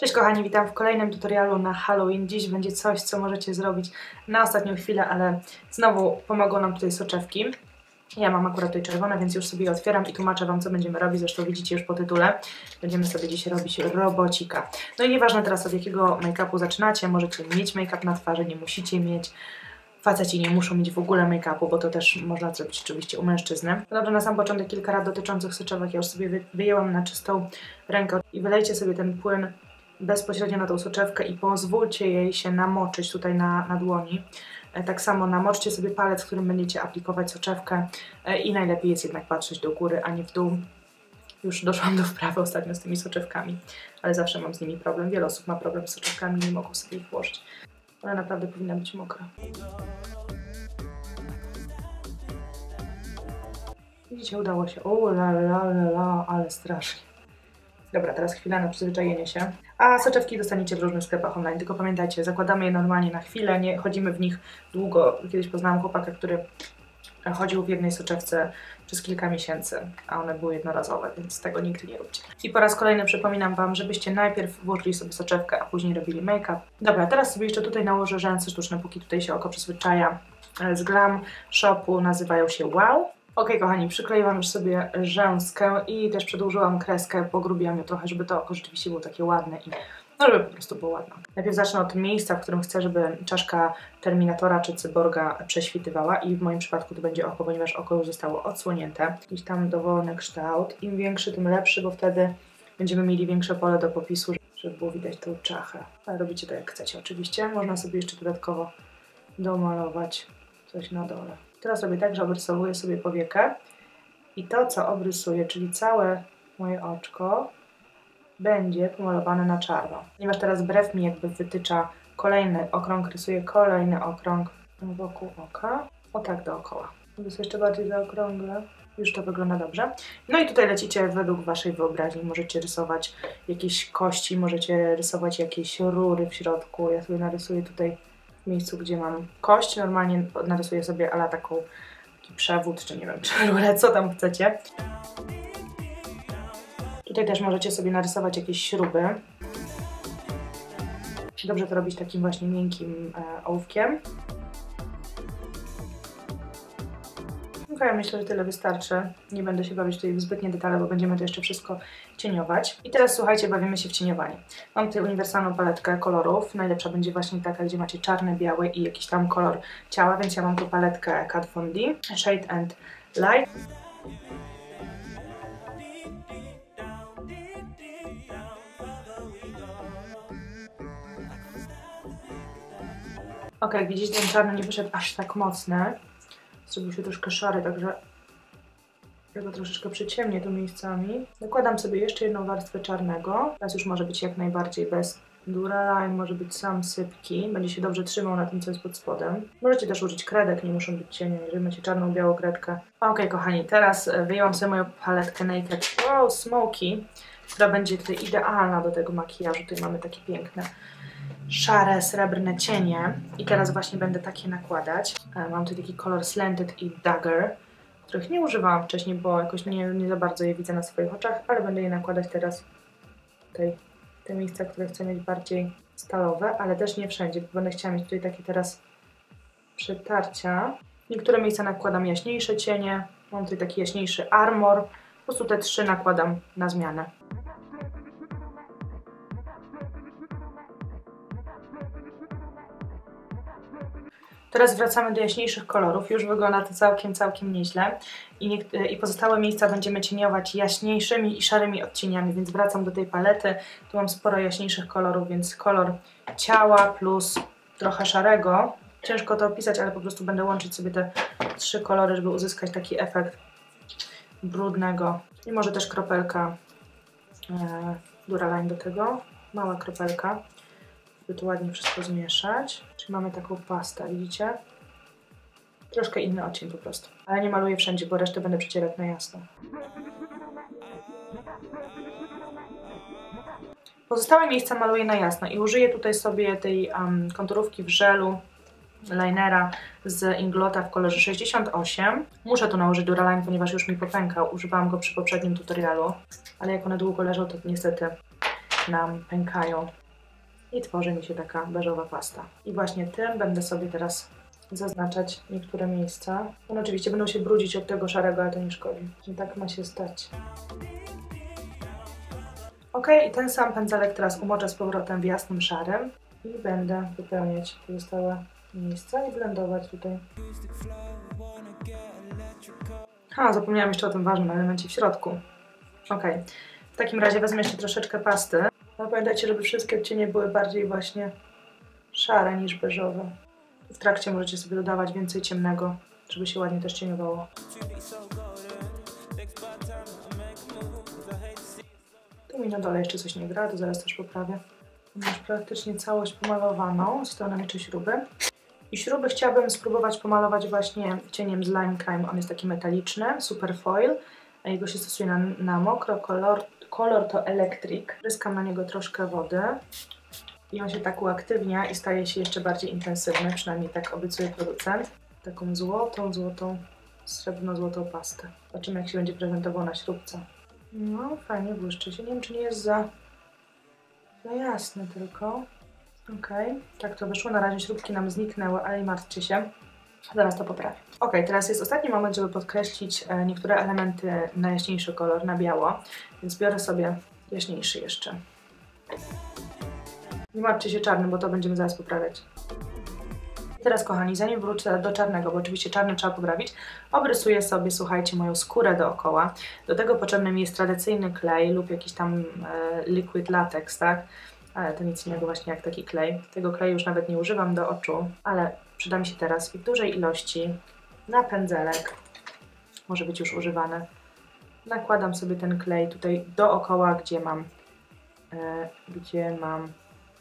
Cześć kochani, witam w kolejnym tutorialu na Halloween. Dziś będzie coś, co możecie zrobić na ostatnią chwilę, ale znowu pomogą nam tutaj soczewki. Ja mam akurat tutaj czerwone, więc już sobie je otwieram i tłumaczę Wam, co będziemy robić. Zresztą widzicie już po tytule. Będziemy sobie dziś robić robocika. No i nieważne teraz od jakiego make-upu zaczynacie, możecie mieć make-up na twarzy, nie musicie mieć. Faceci nie muszą mieć w ogóle make-upu, bo to też można zrobić oczywiście u mężczyzny. Dobrze, na sam początek kilka rad dotyczących soczewek. Ja już sobie wyjęłam na czystą rękę i wylejcie sobie ten płyn bezpośrednio na tą soczewkę i pozwólcie jej się namoczyć tutaj na, na dłoni. E, tak samo namoczcie sobie palec, którym będziecie aplikować soczewkę e, i najlepiej jest jednak patrzeć do góry, a nie w dół. Już doszłam do wprawy ostatnio z tymi soczewkami, ale zawsze mam z nimi problem. Wiele osób ma problem z soczewkami, nie mogą sobie ich włożyć. One naprawdę powinna być mokra. Widzicie, udało się. O, la, la, la, la, ale strasznie. Dobra, teraz chwila na przyzwyczajenie się. A soczewki dostaniecie w różnych sklepach online, tylko pamiętajcie, zakładamy je normalnie na chwilę, nie chodzimy w nich długo. Kiedyś poznałam chłopaka, który chodził w jednej soczewce przez kilka miesięcy, a one były jednorazowe, więc tego nigdy nie róbcie. I po raz kolejny przypominam Wam, żebyście najpierw włożyli sobie soczewkę, a później robili make-up. Dobra, teraz sobie jeszcze tutaj nałożę rzęsy sztuczne, póki tutaj się oko przyzwyczaja. Z Glam Shopu nazywają się Wow. Ok, kochani, przykleiłam już sobie rzęskę i też przedłużyłam kreskę, pogrubiłam ją trochę, żeby to oko rzeczywiście było takie ładne i no, żeby po prostu było ładne. Najpierw zacznę od miejsca, w którym chcę, żeby czaszka Terminatora czy Cyborga prześwitywała i w moim przypadku to będzie oko, ponieważ oko już zostało odsłonięte. Jakiś tam dowolny kształt. Im większy, tym lepszy, bo wtedy będziemy mieli większe pole do popisu, żeby było widać tą czachę. Ale robicie to jak chcecie oczywiście. Można sobie jeszcze dodatkowo domalować coś na dole. Teraz robię tak, że obrysowuję sobie powiekę i to, co obrysuję, czyli całe moje oczko, będzie pomalowane na czarno. Ponieważ teraz brew mi jakby wytycza kolejny okrąg, rysuję kolejny okrąg wokół oka. O tak dookoła. Jest jeszcze bardziej zaokrągle. Już to wygląda dobrze. No i tutaj lecicie według Waszej wyobraźni. Możecie rysować jakieś kości, możecie rysować jakieś rury w środku. Ja sobie narysuję tutaj miejscu, gdzie mam kość. Normalnie narysuję sobie ala taką, taki przewód, czy nie wiem, czy rurę, co tam chcecie. Tutaj też możecie sobie narysować jakieś śruby. Dobrze to robić takim właśnie miękkim e, ołówkiem. Ja myślę, że tyle wystarczy. Nie będę się bawić tutaj w zbytnie detale, bo będziemy to jeszcze wszystko cieniować. I teraz słuchajcie, bawimy się w cieniowanie. Mam tutaj uniwersalną paletkę kolorów. Najlepsza będzie właśnie taka, gdzie macie czarny, biały i jakiś tam kolor ciała, więc ja mam tu paletkę Kat Von D, Shade and Light. Ok, widzicie, ten czarny nie wyszedł aż tak mocny. Zrobił się troszkę szary, także ja go troszeczkę przyciemnię tu miejscami. Nakładam sobie jeszcze jedną warstwę czarnego. Teraz już może być jak najbardziej bez Duraline, może być sam sypki. Będzie się dobrze trzymał na tym, co jest pod spodem. Możecie też użyć kredek, nie muszą być cienie, jeżeli macie czarną, białą kredkę. Ok, kochani, teraz e, wyjęłam sobie moją paletkę Naked Wow Smoky, która będzie tutaj idealna do tego makijażu. Tutaj mamy takie piękne szare, srebrne cienie i teraz właśnie będę takie nakładać. E, mam tu taki kolor Slanted i Dagger, których nie używałam wcześniej, bo jakoś nie, nie za bardzo je widzę na swoich oczach, ale będę je nakładać teraz tutaj, te miejsca, które chcę mieć bardziej stalowe, ale też nie wszędzie, bo będę chciała mieć tutaj takie teraz przetarcia. Niektóre miejsca nakładam jaśniejsze cienie, mam tutaj taki jaśniejszy armor, po prostu te trzy nakładam na zmianę. Teraz wracamy do jaśniejszych kolorów. Już wygląda to całkiem, całkiem nieźle. I, I pozostałe miejsca będziemy cieniować jaśniejszymi i szarymi odcieniami, więc wracam do tej palety. Tu mam sporo jaśniejszych kolorów, więc kolor ciała plus trochę szarego. Ciężko to opisać, ale po prostu będę łączyć sobie te trzy kolory, żeby uzyskać taki efekt brudnego. I może też kropelka e, Duraline do tego. Mała kropelka żeby tu ładnie wszystko zmieszać. Czyli mamy taką pastę, widzicie? Troszkę inny odcień po prostu. Ale nie maluję wszędzie, bo resztę będę przecierać na jasno. Pozostałe miejsca maluję na jasno i użyję tutaj sobie tej um, konturówki w żelu linera z Inglota w kolorze 68. Muszę tu nałożyć Duraline, ponieważ już mi popękał. Używałam go przy poprzednim tutorialu, ale jak one długo leżą, to niestety nam pękają i tworzy mi się taka beżowa pasta. I właśnie tym będę sobie teraz zaznaczać niektóre miejsca. One oczywiście będą się brudzić od tego szarego, ale to nie szkodzi. I tak ma się stać. Ok, i ten sam pędzelek teraz umoczę z powrotem w jasnym szarym i będę wypełniać pozostałe miejsca i blendować tutaj. A, zapomniałam jeszcze o tym ważnym elemencie w środku. Ok, w takim razie wezmę jeszcze troszeczkę pasty. No pamiętajcie, żeby wszystkie odcienie były bardziej właśnie szare niż beżowe. W trakcie możecie sobie dodawać więcej ciemnego, żeby się ładnie też cieniowało. Tu mi na dole jeszcze coś nie gra, to zaraz też poprawię. Mam już praktycznie całość pomalowaną, nam jeszcze śruby. I śruby chciałabym spróbować pomalować właśnie cieniem z Lime Crime. On jest taki metaliczny, super foil. Jego się stosuje na, na mokro. Kolor, kolor to Electric. Pryskam na niego troszkę wody. I on się tak uaktywnia i staje się jeszcze bardziej intensywny, przynajmniej tak obiecuje producent. Taką złotą, złotą, srebrno-złotą pastę. Zobaczymy jak się będzie prezentował na śrubce. No, fajnie błyszczy się. Nie wiem, czy nie jest za, za jasny tylko. Okej, okay. tak to wyszło. Na razie śrubki nam zniknęły, ale nie martwcie się. Zaraz to poprawię. Ok, teraz jest ostatni moment, żeby podkreślić e, niektóre elementy na jaśniejszy kolor, na biało. Więc biorę sobie jaśniejszy jeszcze. Nie martwcie się czarnym, bo to będziemy zaraz poprawiać. Teraz, kochani, zanim wrócę do czarnego, bo oczywiście czarny trzeba poprawić, obrysuję sobie, słuchajcie, moją skórę dookoła. Do tego potrzebny mi jest tradycyjny klej lub jakiś tam e, liquid latex, tak? Ale to nic innego właśnie jak taki klej. Tego kleju już nawet nie używam do oczu, ale przyda mi się teraz w dużej ilości na pędzelek. Może być już używany. Nakładam sobie ten klej tutaj dookoła, gdzie mam, e, gdzie mam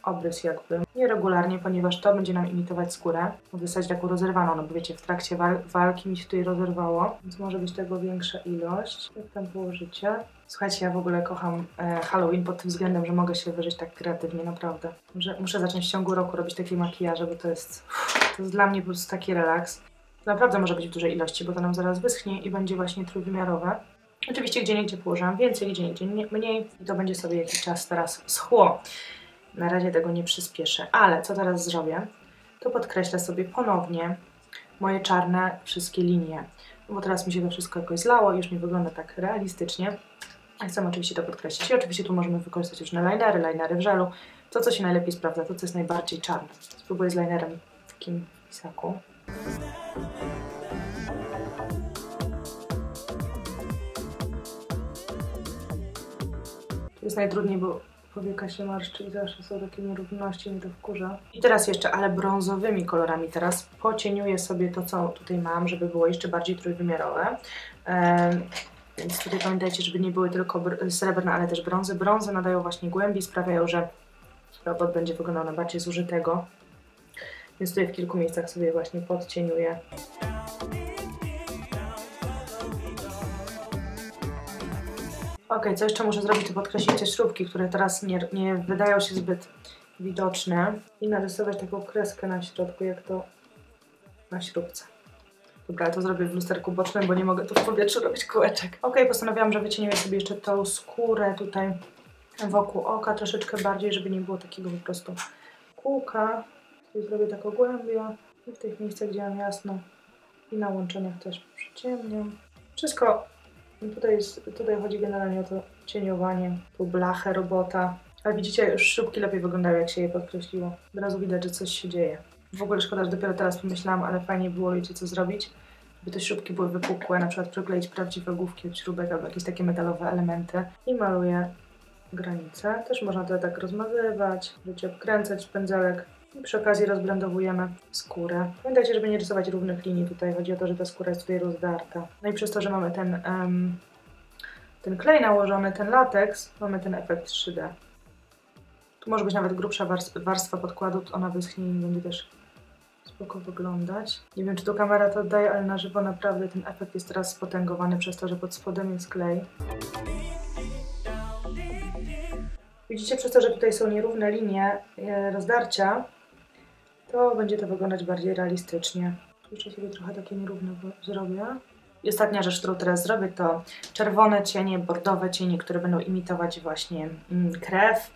obrys jakby nieregularnie, ponieważ to będzie nam imitować skórę. Mogę stać taką rozerwaną, no bo wiecie, w trakcie wal walki mi się tutaj rozerwało, więc może być tego większa ilość. Jak tam położycie? Słuchajcie, ja w ogóle kocham e, Halloween pod tym względem, że mogę się wyżyć tak kreatywnie, naprawdę. Że muszę zacząć w ciągu roku robić takie makijaże, bo to jest, to jest dla mnie po prostu taki relaks. Naprawdę może być w dużej ilości, bo to nam zaraz wyschnie i będzie właśnie trójwymiarowe. Oczywiście gdzie niegdzie położyłam więcej, gdzie niegdzie mniej i to będzie sobie jakiś czas teraz schło. Na razie tego nie przyspieszę, ale co teraz zrobię, to podkreślę sobie ponownie moje czarne wszystkie linie, bo teraz mi się to wszystko jakoś zlało już nie wygląda tak realistycznie. Chcę oczywiście to podkreślić i oczywiście tu możemy wykorzystać różne linery, linery w żelu, to co się najlepiej sprawdza, to co jest najbardziej czarne. Spróbuję z linerem w takim pisaku. To jest najtrudniej, bo powieka się marszczy i zawsze są takie nierówności, mi to wkurza. I teraz jeszcze, ale brązowymi kolorami teraz pocieniuję sobie to, co tutaj mam, żeby było jeszcze bardziej trójwymiarowe. Ehm, więc tutaj pamiętajcie, żeby nie były tylko srebrne, ale też brązy. Brązy nadają właśnie głębi, sprawiają, że robot będzie wyglądał na bardziej zużytego. Więc tutaj w kilku miejscach sobie właśnie podcieniuję. Ok, co jeszcze muszę zrobić, to podkreślić te śrubki, które teraz nie, nie wydają się zbyt widoczne i narysować taką kreskę na środku, jak to na śrubce. Dobra, to zrobię w lusterku bocznym, bo nie mogę tu w powietrzu robić kółeczek. Ok, postanowiłam, że wycienię sobie jeszcze tą skórę tutaj wokół oka troszeczkę bardziej, żeby nie było takiego po prostu kółka. Tutaj zrobię taką głębię i w tych miejscach, gdzie mam jasno i na łączeniach też przyciemniam. Wszystko tutaj, jest, tutaj chodzi generalnie o to cieniowanie, tą blachę robota. Ale widzicie, już szybki lepiej wyglądają, jak się je podkreśliło. Od razu widać, że coś się dzieje. W ogóle szkoda, że dopiero teraz pomyślałam, ale fajnie było, wiecie co zrobić? Żeby te śrubki były wypukłe, na przykład przykleić prawdziwe główki od śrubek albo jakieś takie metalowe elementy i maluję granice. Też można to tak rozmazywać, wiecie, obkręcać pędzelek i przy okazji rozblendowujemy skórę. Pamiętajcie, żeby nie rysować równych linii tutaj. Chodzi o to, że ta skóra jest tutaj rozdarta. No i przez to, że mamy ten, um, ten klej nałożony, ten lateks, mamy ten efekt 3D. Tu może być nawet grubsza warstwa podkładu, ona wyschnie i będzie też spoko wyglądać. Nie wiem, czy tu kamera to oddaje, ale na żywo naprawdę ten efekt jest teraz spotęgowany przez to, że pod spodem jest klej. Widzicie, przez to, że tutaj są nierówne linie e, rozdarcia, to będzie to wyglądać bardziej realistycznie. Jeszcze sobie trochę takie nierówne zrobię. I ostatnia rzecz, którą teraz zrobię, to czerwone cienie, bordowe cienie, które będą imitować właśnie mm, krew.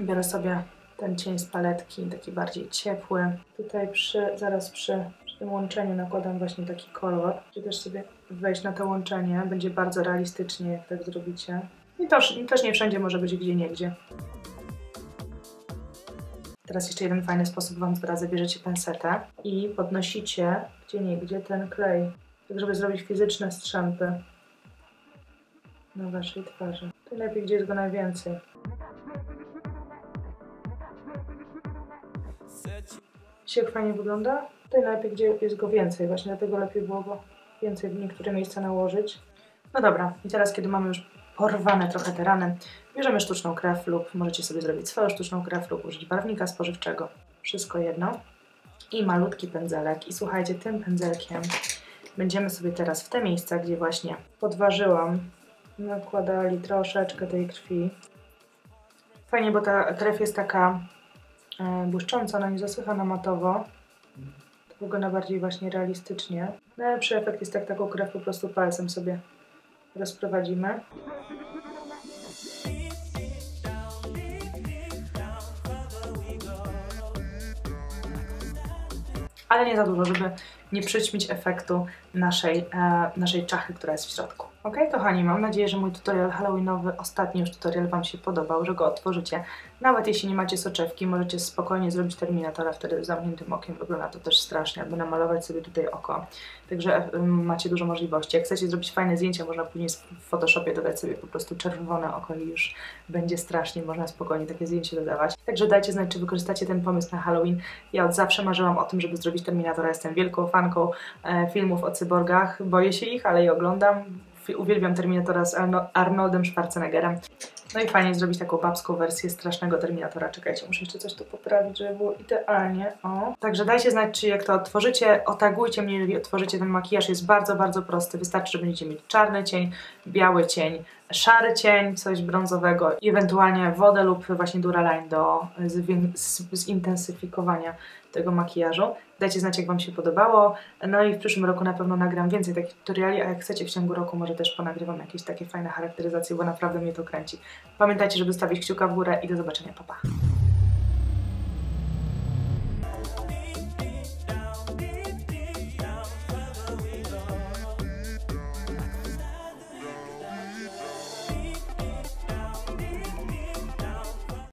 Biorę sobie ten cień z paletki, taki bardziej ciepły. Tutaj przy, zaraz przy, przy tym łączeniu nakładam właśnie taki kolor, żeby też sobie wejść na to łączenie. Będzie bardzo realistycznie, jak tak zrobicie. I też, też nie wszędzie może być gdzie niegdzie. Teraz jeszcze jeden fajny sposób Wam zdradzę. Bierzecie pensetę i podnosicie gdzie niegdzie ten klej, tak żeby zrobić fizyczne strzępy na Waszej twarzy. To lepiej, gdzie jest go najwięcej. Jak fajnie wygląda? Tutaj najlepiej, gdzie jest go więcej. Właśnie dlatego lepiej było go więcej w niektóre miejsca nałożyć. No dobra, i teraz, kiedy mamy już porwane trochę te rany, bierzemy sztuczną krew lub możecie sobie zrobić swoją sztuczną krew lub użyć barwnika spożywczego. Wszystko jedno. I malutki pędzelek. I słuchajcie, tym pędzelkiem będziemy sobie teraz w te miejsca, gdzie właśnie podważyłam, nakładali troszeczkę tej krwi. Fajnie, bo ta krew jest taka e, błyszcząca, ona nie zasycha na matowo. To wygląda bardziej właśnie realistycznie. Najlepszy efekt jest jak taką krew po prostu palcem sobie rozprowadzimy. ale nie za dużo, żeby nie przyćmić efektu naszej, e, naszej czachy, która jest w środku. Ok, kochani, mam nadzieję, że mój tutorial halloweenowy, ostatni już tutorial Wam się podobał, że go otworzycie. Nawet jeśli nie macie soczewki, możecie spokojnie zrobić Terminatora wtedy z zamkniętym okiem, wygląda to też strasznie, albo namalować sobie tutaj oko. Także macie dużo możliwości. Jak chcecie zrobić fajne zdjęcia, można później w Photoshopie dodać sobie po prostu czerwone oko i już będzie strasznie, można spokojnie takie zdjęcie dodawać. Także dajcie znać, czy wykorzystacie ten pomysł na Halloween. Ja od zawsze marzyłam o tym, żeby zrobić Terminatora. Jestem wielką fanką e, filmów o cyborgach, boję się ich, ale je oglądam uwielbiam Terminatora z Arnoldem Schwarzeneggerem. No i fajnie zrobić taką babską wersję strasznego Terminatora. Czekajcie, muszę jeszcze coś tu poprawić, żeby było idealnie. O. Także dajcie znać, czy jak to otworzycie, otagujcie mnie, jeżeli otworzycie ten makijaż. Jest bardzo, bardzo prosty. Wystarczy, że będziecie mieć czarny cień, biały cień, szary cień, coś brązowego i ewentualnie wodę lub właśnie Duraline do zintensyfikowania tego makijażu. Dajcie znać, jak Wam się podobało. No i w przyszłym roku na pewno nagram więcej takich tutoriali, a jak chcecie w ciągu roku może też ponagrywam jakieś takie fajne charakteryzacje, bo naprawdę mnie to kręci. Pamiętajcie, żeby stawić kciuka w górę i do zobaczenia. Pa, pa.